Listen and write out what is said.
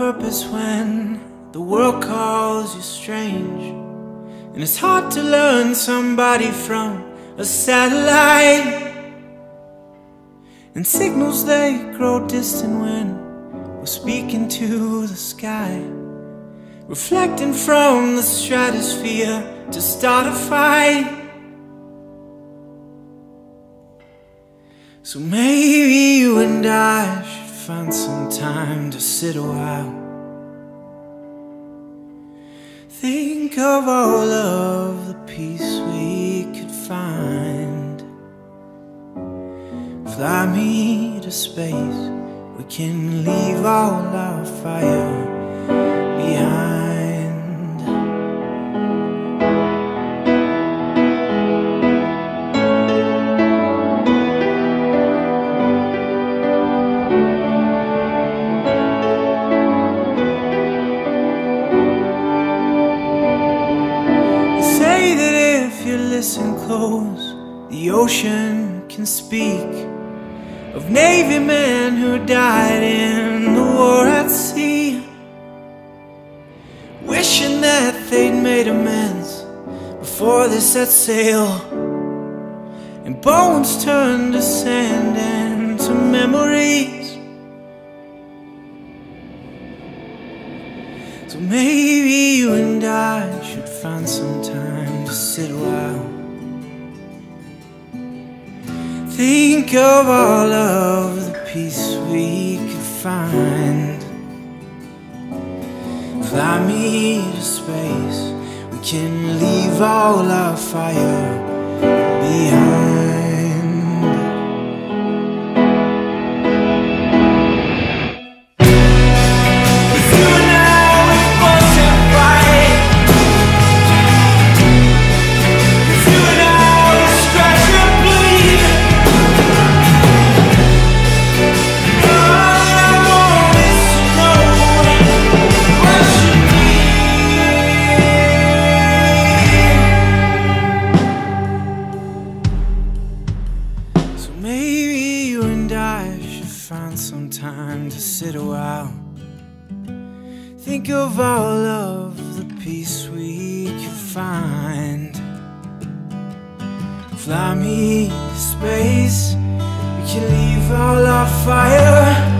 purpose when the world calls you strange. And it's hard to learn somebody from a satellite. And signals they grow distant when we're speaking to the sky. Reflecting from the stratosphere to start a fight. So maybe you and I find some time to sit a while. Think of all of the peace we could find. Fly me to space, we can leave all our fire behind. You listen close, the ocean can speak of Navy men who died in the war at sea. Wishing that they'd made amends before they set sail. And bones turned to sand and to memories. So maybe you and I should find some time to sit a Think of all of the peace we could find. Fly me to space, we can leave all our fire behind. Maybe you and I should find some time to sit a while. Think of all of the peace we could find. Fly me to space, we can leave all our fire